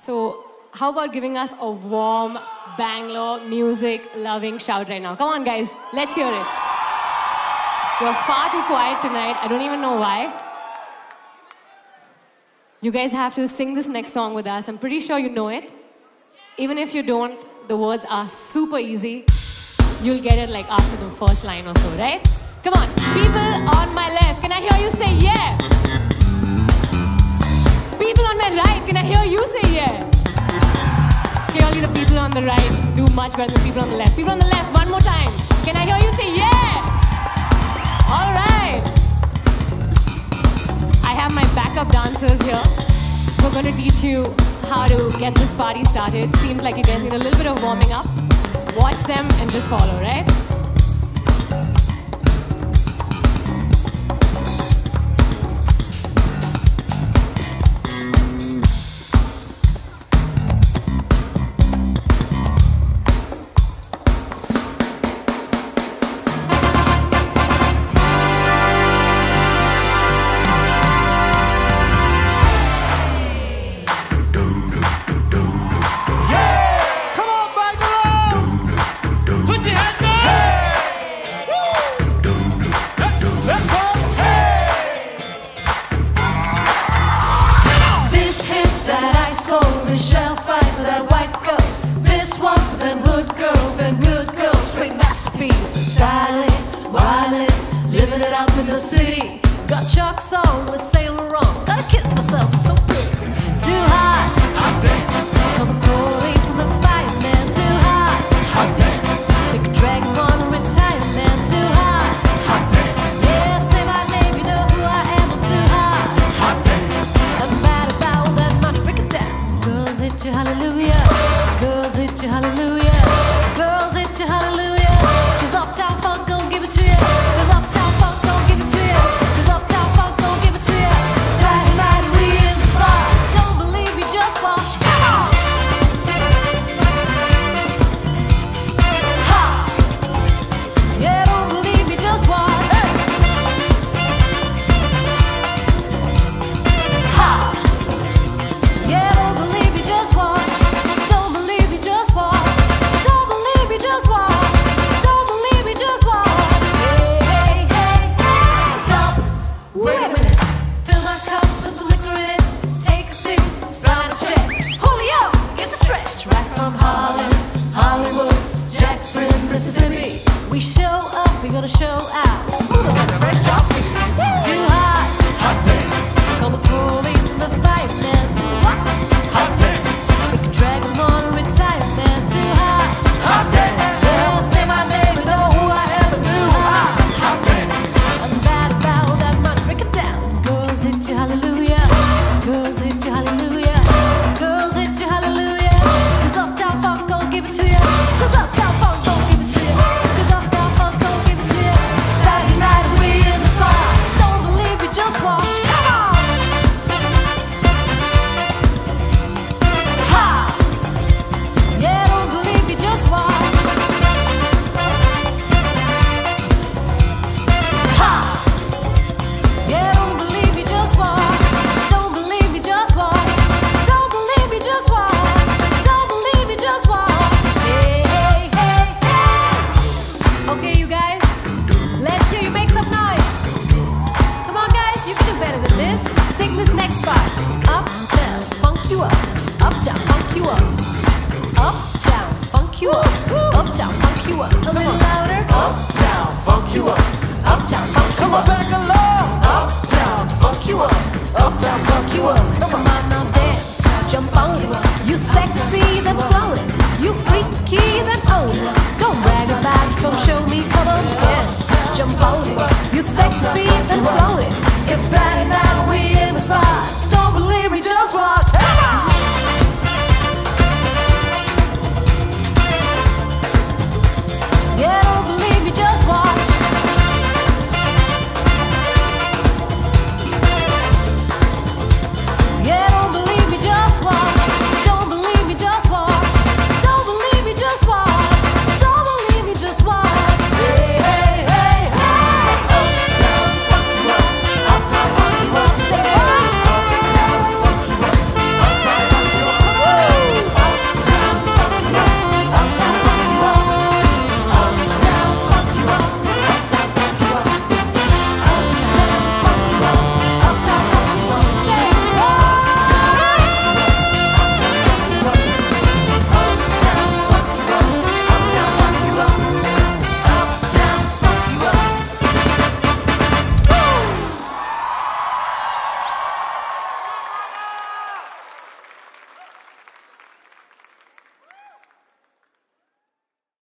So, how about giving us a warm Bangalore music loving shout right now? Come on, guys, let's hear it. You're far too quiet tonight. I don't even know why. You guys have to sing this next song with us. I'm pretty sure you know it. Even if you don't, the words are super easy. You'll get it like after the first line or so, right? Come on, people on my left, can I hear you say yeah? People on my right, can I hear you say yeah? Clearly, the people on the right do much better than people on the left. People on the left, one more time. Can I hear you say yeah? All right. I have my backup dancers here. We're going to teach you how to get this party started. Seems like you guys need a little bit of warming up. Watch them and just follow, right? Girls, them good girls, straight masterpiece. Styling, wildin', living it up in the city. Got chucks on with Saint Laurent. Gotta kiss myself, I'm so good. Too hot, show out. Smoother than a fresh up. Uptown, funk you up. Uptown, funk you up. A little louder. Funk you up! Funk you Come up. Bangalore! Uptown, funk you up. Funk you up. Come on now, dance, jump on. You sexy, then